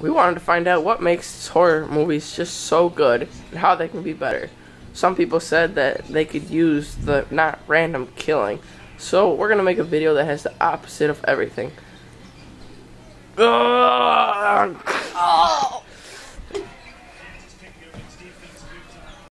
We wanted to find out what makes horror movies just so good and how they can be better. Some people said that they could use the not random killing. So we're going to make a video that has the opposite of everything. Ugh. Oh.